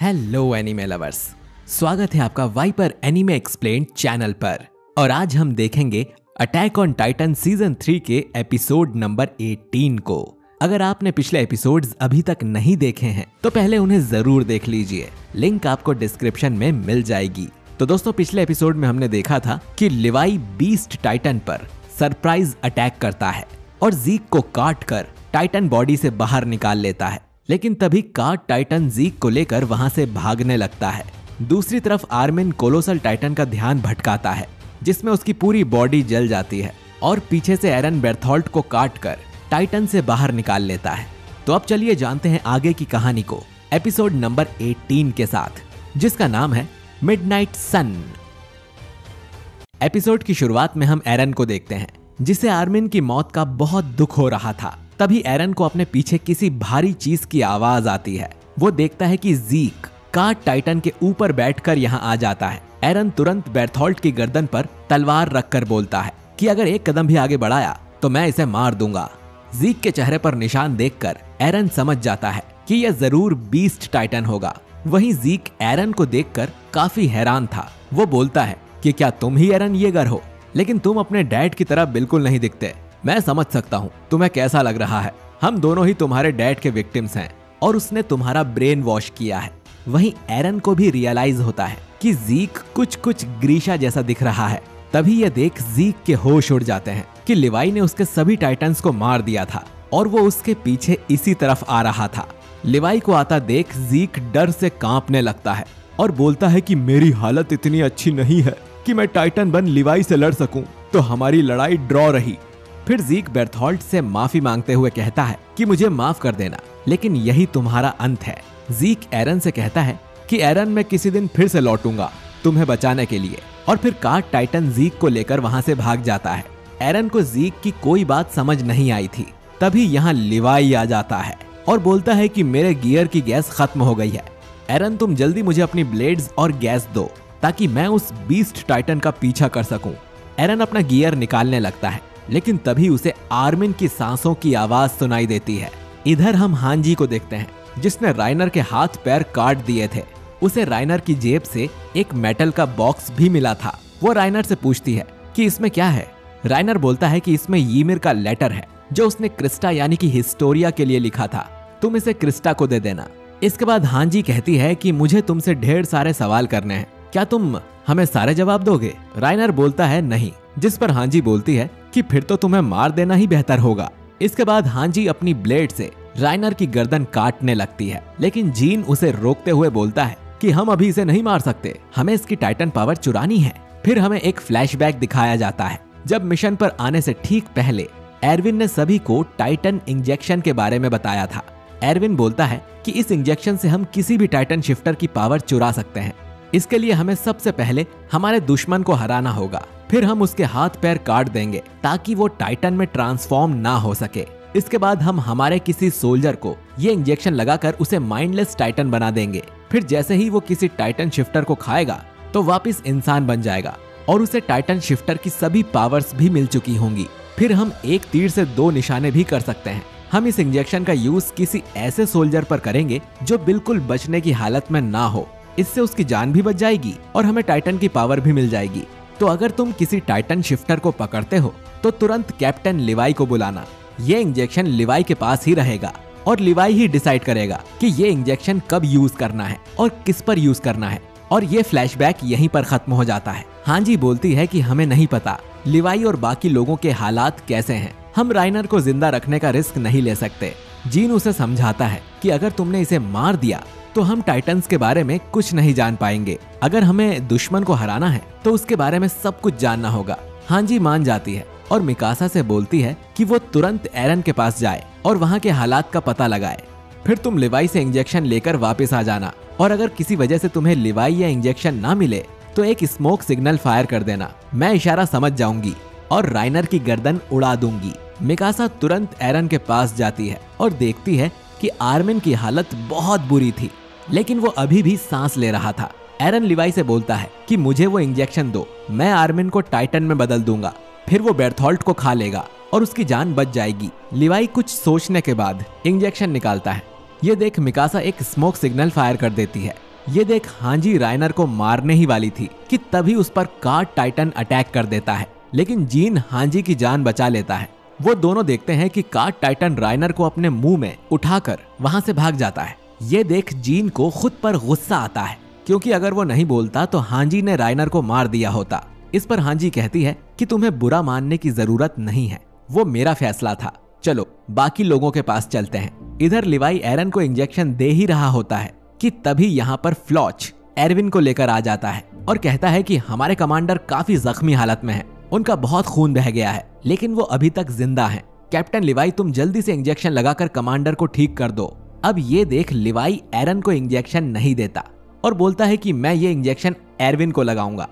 Hello anime lovers स्वागत है आपका वाइपर एनिमे एक्सप्लेन चैनल पर। और आज हम देखेंगे attack on Titan season three के एपिसोड नंबर 18 को। अगर आपने पिछले एपिसोड्स अभी तक नहीं देखे हैं तो पहले उन्हें ज़रूर देख लीजिए। लिंक आपको डिस्क्रिप्शन में मिल जाएगी। तो दोस्तों, पिछले एपिसोड में हमने देखा था कि लिवाई बीस्ट टाइटन पर सरप्राइज़ अटैक करता है और जीक को काट कर टाइटन बॉडी से बाहर निकाल लेता है। लेकिन तभी काट टाइटन जीक को लेकर वहाँ से भागने लगता है। दूसरी तरफ़ आर्मिन कोलोसल टाइटन का ध्यान भटकाता है, जिसमें उसकी पूरी बॉडी जल जाती है और पीछे से एरन बेर्थोल्ट को काट कर टाइटन से बाहर निकाल लेता है। तो अब चलिए जानते हैं आगे की कहानी को, एपिसोड नंबर 18 के साथ, जिसका नाम है मिडनाइट सन। एपिसोड की शुरुआत में हम एरन को देखते हैं, जिसे आर्मिन की मौत का बहुत दुख हो रहा था। तभी एरन को अपने पीछे किसी भारी चीज़ की आवाज़ आती है। वो देखता है कि जीक कार्ड टाइटन के ऊपर बैठकर यहाँ आ जाता है। एरन तुरंत बेर्थोल्ट की गर्दन पर तलवार रखकर बोलता है कि अगर एक कदम भी आगे बढ़ाया तो मैं इसे मार दूँगा। जीक के चेहरे पर निशान देखकर एरन समझ जाता है कि यह ज़रूर बीस्ट टाइटन होगा। वहीं जीक एरन को देखकर काफ़ी हैरान था। वो बोलता है कि क्या तुम ही एरन येगर हो? लेकिन तुम अपने डैड की तरह बिल्कुल नहीं दिखते। मैं समझ सकता हूँ, तुम्हें कैसा लग रहा है। हम दोनों ही तुम्हारे डैड के विक्टिम्स हैं और उसने तुम्हारा ब्रेन वॉश किया है। वहीं एरन को भी रियलाइज़ होता है कि जीक कुछ कुछ ग्रीशा जैसा दिख रहा है। तभी ये देख जीक के होश उड़ जाते हैं कि लिवाई ने उसके सभी टाइटन्स को मार दिया था और वो उसके पीछे इसी तरफ़ आ रहा था। लिवाई को आता देख जीक डर से कांपने लगता है और बोलता है कि मेरी हालत इतनी अच्छी नहीं है कि मैं टाइटन बन लिवाई से लड़ सकूँ तो हमारी लड़ाई ड्रॉ रही। फिर जीक बेर्थोल्ट से माफ़ी मांगते हुए कहता है कि मुझे माफ़ कर देना, लेकिन यही तुम्हारा अंत है। जीक एरन से कहता है कि एरन मैं किसी दिन फिर से लौटूँगा तुम्हें बचाने के लिए, और फिर कार्ट टाइटन जीक को लेकर वहाँ से भाग जाता है। एरन को जीक की कोई बात समझ नहीं आई थी। तभी यहाँ लिवाई आ जाता है और बोलता है कि मेरे गियर की गैस खत्म हो गई है। एरन, तुम जल्दी मुझे अपनी ब्लेड्स और गैस दो, ताकि मैं उस बीस्ट टाइटन का पीछा कर सकूँ। एरन अपना गियर निकालने लगता है। लेकिन तभी उसे आर्मिन की सांसों की आवाज़ सुनाई देती है। इधर हम हांजी को देखते हैं, जिसने राइनर के हाथ पैर काट दिए थे। उसे राइनर की जेब से एक मेटल का बॉक्स भी मिला था। वो राइनर से पूछती है कि इसमें क्या है? राइनर बोलता है कि इसमें यीमिर का लेटर है, जो उसने क्रिस्टा यानी कि हिस्टोरिया के लिए लिखा था। तुम इसे क्रिस्टा को दे देना। इसके बाद हांजी कहती है कि मुझे तुमसे ढेर सारे सवाल करने हैं। क्या तुम हमें सारे जवाब दोगे? राइनर बोलता है, नहीं। जिस पर हांजी बोलती है कि फिर तो तुम्हें मार देना ही बेहतर होगा। इसके बाद हांजी अपनी ब्लेड से राइनर की गर्दन काटने लगती है, लेकिन जीन उसे रोकते हुए बोलता है कि हम अभी इसे नहीं मार सकते, हमें इसकी टाइटन पावर चुरानी है। फिर हमें एक फ्लैशबैक दिखाया जाता है, जब मिशन पर आने से ठीक पहले एरविन ने सभी को टाइटन इंजेक्शन के बारे में बताया था। एरविन बोलता है कि इस इंजेक्शन से हम किसी भी टाइटन शिफ्टर की पावर चुरा सकते हैं। इसके लिए हमें सबसे पहले हमारे दुश्मन को हराना होगा। फिर हम उसके हाथ पैर काट देंगे, ताकि वो टाइटन में ट्रांसफॉर्म ना हो सके। इसके बाद हम हमारे किसी सोल्जर को ये इंजेक्शन लगाकर उसे माइंडलेस टाइटन बना देंगे। फिर जैसे ही वो किसी टाइटन शिफ्टर को खाएगा तो वापस इंसान बन जाएगा, और उसे टाइटन शिफ्टर की सभी पावर्स भी मिल चुकी होंगी। फिर हम एक तीर से दो निशाने भी कर सकते हैं। हम इस इंजेक्शन का यूज़ किसी ऐसे सोल्जर पर करेंगे, जो बिल्कुल बचने की हालत में ना हो। इससे उसकी जान भी बच जाएगी, और हमें टाइटन की पावर भी मिल जाएगी। तो अगर तुम किसी टाइटन शिफ्टर को पकड़ते हो तो तुरंत कैप्टन लिवाई को बुलाना। ये इंजेक्शन लिवाई के पास ही रहेगा और लिवाई ही डिसाइड करेगा कि ये इंजेक्शन कब यूज़ करना है और किस पर यूज़ करना है। और ये फ्लैशबैक यहीं पर खत्म हो जाता है। हाँ जी, बोलती है कि हमें नहीं पता लिवाई और बाकी लोगों के हालात कैसे हैं। हम राइनर को ज़िंदा रखने का रिस्क नहीं ले सकते। जीन उसे समझाता है कि अगर तुमने इसे मार दिया तो हम टाइटन्स के बारे में कुछ नहीं जान पाएँगे। अगर हमें दुश्मन को हराना है तो उसके बारे में सब कुछ जानना होगा। हांजी मान जाती है और मिकासा से बोलती है कि वो तुरंत एरन के पास जाए और वहाँ के हालात का पता लगाए। फिर तुम लिवाई से इंजेक्शन लेकर वापस आ जाना और अगर किसी वजह से तुम्हें लिवाई या इंजेक्शन ना मिले तो एक स्मोक सिग्नल फायर कर देना। मैं इशारा समझ जाऊँगी और राइनर की गर्दन उड़ा दूँगी। मिकासा तुरंत एरन के पास जाती है और देखती है कि आर्मिन की हालत बहुत बुरी थी। लेकिन वो अभी भी सांस ले रहा था। एरन लिवाई से बोलता है कि मुझे वो इंजेक्शन दो, मैं आर्मिन को टाइटन में बदल दूँगा, फिर वो बेर्थोल्ट को खा लेगा और उसकी जान बच जाएगी। लिवाई कुछ सोचने के बाद इंजेक्शन निकालता है। ये देख मिकासा एक स्मोक सिग्नल फायर कर देती है। ये देख हांजी राइनर को मारने ही वाली थी कि तभी उस पर कार्ड टाइटन अटैक कर देता है। लेकिन जीन हांजी की जान बचा लेता है। वो दोनों देखते हैं कि कार्ड टाइटन राइनर को अपने मुँह में उठाकर वहाँ से भाग जाता है। ये देख जीन को खुद पर गुस्सा आता है, क्योंकि अगर वो नहीं बोलता तो हांजी ने राइनर को मार दिया होता। इस पर हांजी कहती है कि तुम्हें बुरा मानने की ज़रूरत नहीं है, वो मेरा फैसला था। चलो, बाकी लोगों के पास चलते हैं। इधर लिवाई एरन को इंजेक्शन दे ही रहा होता है कि तभी यहाँ पर फ्लॉच एरविन को लेकर आ जाता है और कहता है कि हमारे कमांडर काफ़ी जख्मी हालत में है। उनका बहुत खून बह गया है, लेकिन वो अभी तक ज़िंदा है। कैप्टन लिवाई, तुम जल्दी से इंजेक्शन लगाकर कमांडर को ठीक कर दो। अब ये देख लिवाई एरन को इंजेक्शन नहीं देता और बोलता है कि मैं ये इंजेक्शन एरविन को लगाऊँगा।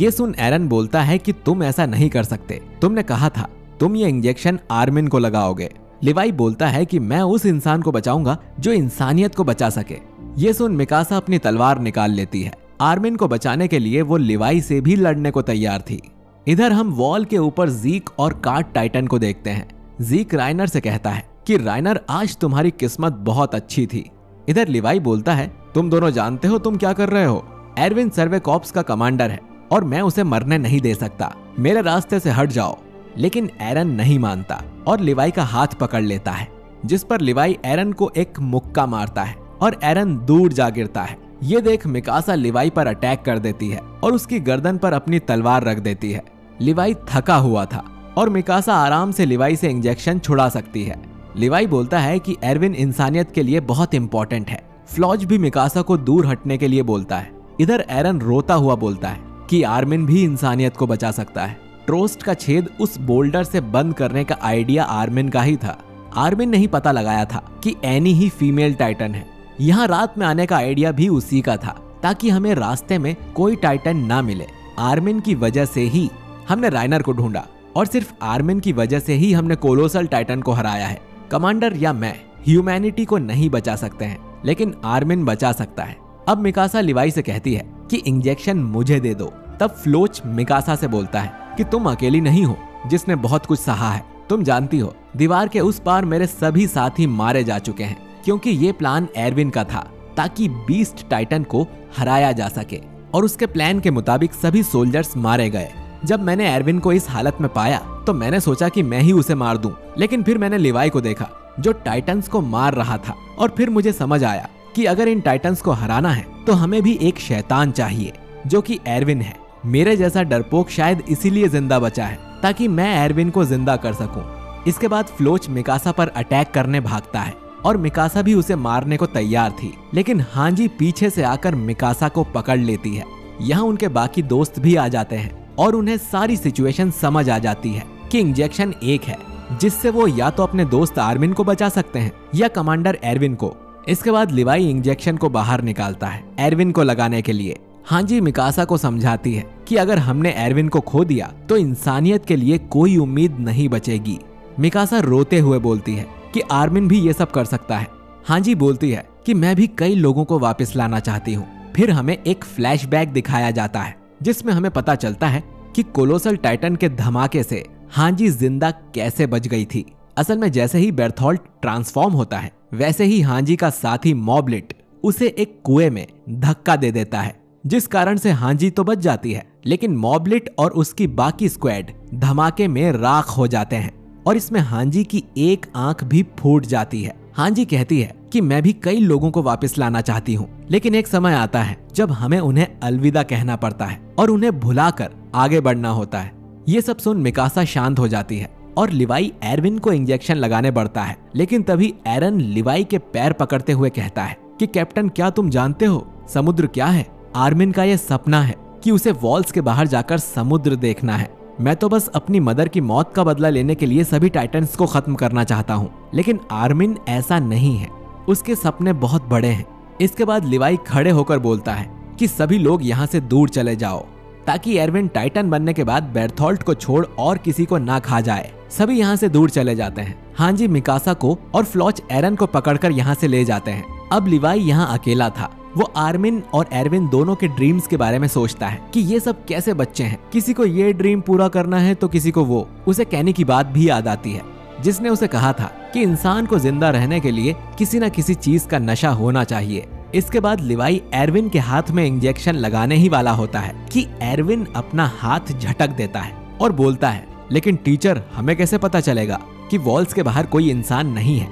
ये सुन एरन बोलता है कि तुम ऐसा नहीं कर सकते। तुमने कहा था, तुम ये इंजेक्शन आर्मिन को लगाओगे। लिवाई बोलता है कि मैं उस इंसान को बचाऊँगा जो इंसानियत को बचा सके। ये सुन मिकासा अपनी तलवार निकाल लेती है। आर्मिन को बचाने के लिए वो लिवाई से भी लड़ने को तैयार थी। इधर हम वॉल के ऊपर जीक और कार्ट टाइटन को देखते हैं। जीक राइनर से कहता है कि राइनर आज तुम्हारी किस्मत बहुत अच्छी थी। इधर लिवाई बोलता है, तुम दोनों जानते हो तुम क्या कर रहे हो? एरविन सर्वे कॉप्स का कमांडर है और मैं उसे मरने नहीं दे सकता। मेरे रास्ते से हट जाओ। लेकिन एरन नहीं मानता और लिवाई का हाथ पकड़ लेता है, जिस पर लिवाई एरन को एक मुक्का मारता है और एरन दूर जा गिरता है। ये देख मिकासा लिवाई पर अटैक कर देती है और उसकी गर्दन पर अपनी तलवार रख देती है। लिवाई थका हुआ था और मिकासा आराम से लिवाई से इंजेक्शन छुड़ा सकती है। लिवाई बोलता है कि एरविन इंसानियत के लिए बहुत इंपॉर्टेंट है। फ्लॉज भी मिकासा को दूर हटने के लिए बोलता है। इधर एरन रोता हुआ बोलता है कि आर्मिन भी इंसानियत को बचा सकता है। ट्रोस्ट का छेद उस बोल्डर से बंद करने का आइडिया आर्मिन का ही था। आर्मिन ने ही पता लगाया था कि एनी ही फीमेल टाइटन है। यहाँ रात में आने का आइडिया भी उसी का था, ताकि हमें रास्ते में कोई टाइटन ना मिले। आर्मिन की वजह से ही हमने राइनर को ढूंढा, और सिर्फ़ आर्मिन की वजह से ही हमने कोलोसल टाइटन को हराया है। कमांडर या मैं ह्यूमैनिटी को नहीं बचा सकते हैं, लेकिन आर्मिन बचा सकता है। अब मिकासा लिवाई से कहती है कि इंजेक्शन मुझे दे दो। तब फ्लोच मिकासा से बोलता है कि तुम अकेली नहीं हो, जिसने बहुत कुछ सहा है। तुम जानती हो, दीवार के उस पार मेरे सभी साथी मारे जा चुके हैं, क्योंकि ये प्लान एरविन का था, ताकि बीस्ट टाइटन को हराया जा सके, और उसके प्लान के मुताबिक सभी सोल्जर्स मारे गए। जब मैंने एरविन को इस हालत में पाया तो मैंने सोचा कि मैं ही उसे मार दूँ, लेकिन फिर मैंने लिवाई को देखा जो टाइटन्स को मार रहा था और फिर मुझे समझ आया कि अगर इन टाइटन्स को हराना है तो हमें भी एक शैतान चाहिए जो कि एरविन है। मेरे जैसा डरपोक शायद इसीलिए ज़िंदा बचा है ताकि मैं एरविन को ज़िंदा कर सकूँ। इसके बाद फ्लोच मिकासा पर अटैक करने भागता है और मिकासा भी उसे मारने को तैयार थी लेकिन हांजी पीछे से आकर मिकासा को पकड़ लेती है। यहाँ उनके बाकी दोस्त भी आ जाते हैं। और उन्हें सारी सिचुएशन समझ आ जाती है कि इंजेक्शन एक है, जिससे वो या तो अपने दोस्त आर्मिन को बचा सकते हैं या कमांडर एरविन को। इसके बाद लिवाई इंजेक्शन को बाहर निकालता है, एरविन को लगाने के लिए। हांजी मिकासा को समझाती है कि अगर हमने एरविन को खो दिया तो इंसानियत के लिए कोई उम्मीद नहीं बचेगी। मिकासा रोते हुए बोलती है कि आर्मिन भी ये सब कर सकता है। हांजी बोलती है कि मैं भी कई लोगों को वापस लाना चाहती हूँ। फिर हमें एक फ्लैशबैक दिखाया जाता है। जिसमें हमें पता चलता है कि कोलोसल टाइटन के धमाके से हांजी ज़िंदा कैसे बच गई थी। असल में जैसे ही बेर्थोल्ट ट्रांसफॉर्म होता है, वैसे ही हांजी का साथी मॉबलिट उसे एक कुएँ में धक्का दे देता है, जिस कारण से हांजी तो बच जाती है, लेकिन मॉबलिट और उसकी बाकी स्क्वाड धमाके में राख हो जाते हैं और इसमें हांजी की एक आँख भी फूट जाती है। हांजी कहती है कि मैं भी कई लोगों को वापस लाना चाहती हूँ। लेकिन एक समय आता है, जब हमें उन्हें अलविदा कहना पड़ता है और उन्हें भुलाकर आगे बढ़ना होता है। ये सब सुन मिकासा शांत हो जाती है और लिवाई एरविन को इंजेक्शन लगाने बढ़ता है। लेकिन तभी एरन लिवाई के पैर पकड़ते हुए कहता है कि, कैप्टन, क्या तुम जानते हो समुद्र क्या है? आर्मिन का यह सपना है कि उसे वॉल्स के बाहर जाकर समुद्र देखना है। मैं तो बस अपनी मदर की मौत का बदला लेने के लिए सभी टाइटन्स को खत्म करना चाहता हूँ। लेकिन आर्मिन ऐसा नहीं है। उसके सपने बहुत बड़े हैं। इसके बाद लिवाई खड़े होकर बोलता है कि सभी लोग यहाँ से दूर चले जाओ, ताकि एरविन टाइटन बनने के बाद बेर्थोल्ट को छोड़ और किसी को ना खा जाए। सभी यहाँ से दूर चले जाते हैं। हांजी मिकासा को और फ्लॉच एरन को पकड़कर यहाँ से ले जाते हैं। अब लिवाई यहाँ अकेला था। वो आर्मिन और एरविन दोनों के ड्रीम्स के बारे में सोचता है कि ये सब कैसे बच्चे हैं। किसी को ये ड्रीम पूरा करना है तो किसी को वो। उसे कहने की बात भी याद आती है। जिसने उसे कहा था कि इंसान को ज़िंदा रहने के लिए किसी न किसी चीज़ का नशा होना चाहिए। इसके बाद लिवाई एरविन के हाथ में इंजेक्शन लगाने ही वाला होता है कि एरविन अपना हाथ झटक देता है और बोलता है, लेकिन टीचर, हमें कैसे पता चलेगा कि वॉल्स के बाहर कोई इंसान नहीं है?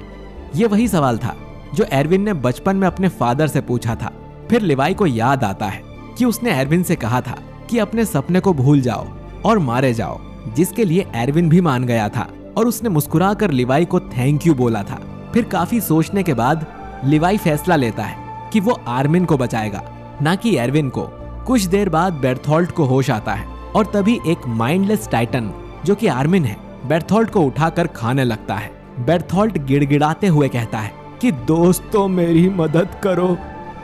ये वही सवाल था जो एरविन ने बचपन में अपने फादर से पूछा था। फिर लिवाई को याद आता है कि उसने एरविन से कहा था कि अपने सपने को भूल जाओ और मारे जाओ, जिसके लिए एरविन भी मान गया था। और उसने मुस्कुराकर लिवाई को थैंक यू बोला था। फिर काफ़ी सोचने के बाद लिवाई फैसला लेता है कि वो आर्मिन को बचाएगा, ना कि एरविन को। कुछ देर बाद बेर्थोल्ट को होश आता है और तभी एक माइंडलेस टाइटन जो कि आर्मिन है, बेर्थोल्ट को उठाकर खाने लगता है। बेर्थोल्ट गिड़गिड़ाते हुए कहता है कि, दोस्तों, मेरी मदद करो।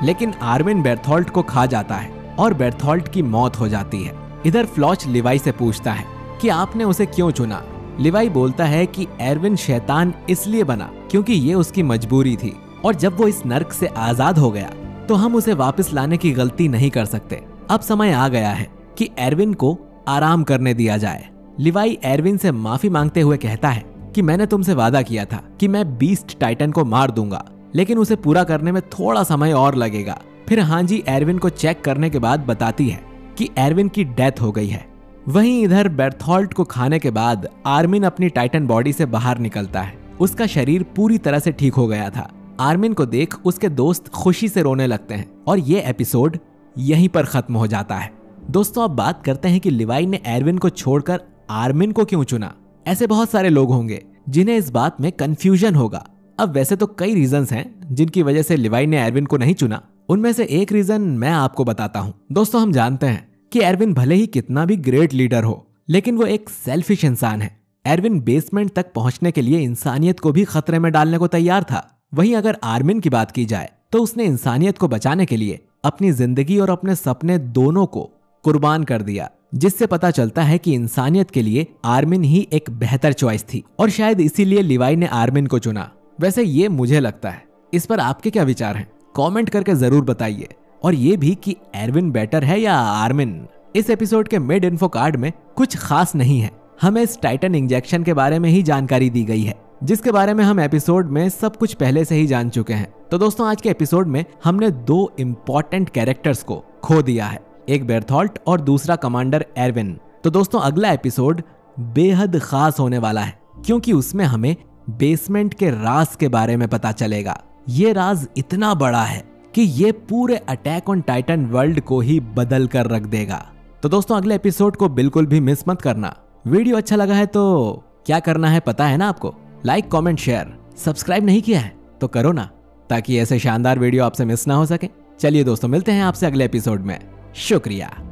लेकिन आर्मिन बेर्थोल्ट को खा जाता है और बेर्थोल्ट की मौत हो जाती है। इधर फ्लॉच लिवाई से पूछता है कि, आपने उसे क्यों चुना? लिवाई बोलता है कि एरविन शैतान इसलिए बना क्योंकि ये उसकी मजबूरी थी और जब वो इस नर्क से आज़ाद हो गया तो हम उसे वापस लाने की गलती नहीं कर सकते। अब समय आ गया है कि एरविन को आराम करने दिया जाए। लिवाई एरविन से माफ़ी मांगते हुए कहता है कि मैंने तुमसे वादा किया था कि मैं बीस्ट टाइटन को मार दूँगा, लेकिन उसे पूरा करने में थोड़ा समय और लगेगा। फिर हांजी एरविन को चेक करने के बाद बताती है कि एरविन की डेथ हो गई है। वहीं इधर बेर्थोल्ट को खाने के बाद आर्मिन अपनी टाइटन बॉडी से बाहर निकलता है। उसका शरीर पूरी तरह से ठीक हो गया था। आर्मिन को देख उसके दोस्त खुशी से रोने लगते हैं और ये एपिसोड यहीं पर खत्म हो जाता है। दोस्तों, अब बात करते हैं कि लिवाई ने एरविन को छोड़कर आर्मिन को क्यों चुना? ऐसे बहुत सारे लोग होंगे जिन्हें इस बात में कंफ्यूजन होगा। अब वैसे तो कई रीजंस हैं जिनकी वजह से लिवाई ने एरविन को नहीं चुना। उनमें से एक रीजन मैं आपको बताता हूँ। दोस्तों, हम जानते हैं कि एरविन भले ही कितना भी ग्रेट लीडर हो, लेकिन वो एक सेल्फिश इंसान है। एरविन बेसमेंट तक पहुँचने के लिए इंसानियत को भी खतरे में डालने को तैयार था। वहीं अगर आर्मिन की बात की जाए तो उसने इंसानियत को बचाने के लिए अपनी ज़िंदगी और अपने सपने दोनों को कुर्बान कर दिया, जिससे पता चलता है कि इंसानियत के लिए आर्मिन ही एक बेहतर चॉइस थी। और शायद इसीलिए लिवाई ने आर्मिन को चुना। वैसे ये मुझे लगता है। इस पर आपके क्या विचार हैं? कमेंट करके ज़रूर बताइए। और ये भी कि एरविन बेटर है या आर्मिन? इस एपिसोड के मिड इन्फो कार्ड में कुछ खास नहीं है। हमें इस टाइटन इंजेक्शन के बारे में ही जानकारी दी गई है, जिसके बारे में हम एपिसोड में सब कुछ पहले से ही जान चुके हैं। तो दोस्तों, आज के एपिसोड में हमने दो इम्पोर्टेंट कैरेक्टर्स को खो दिया है, एक बेर्थॉल्ट और दूसरा कमांडर एरविन। तो दोस्तों, अगला एपिसोड बेहद खास होने वाला है, क्योंकि उसमें हमें बेसमेंट के राज के बारे में पता चलेगा। ये राज इतना बड़ा है कि ये पूरे अटैक ऑन टाइटन वर्ल्ड को ही बदल कर रख देगा। तो दोस्तों, अगले एपिसोड को बिल्कुल भी मिस मत करना। वीडियो अच्छा लगा है तो क्या करना है पता है ना आपको? लाइक कॉमेंट शेयर सब्सक्राइब नहीं किया है तो करो ना, ताकि ऐसे शानदार वीडियो आपसे मिस ना हो सके। चलिए दोस्तों, मिलते हैं आपसे अगले एपिसोड में। शुक्रिया।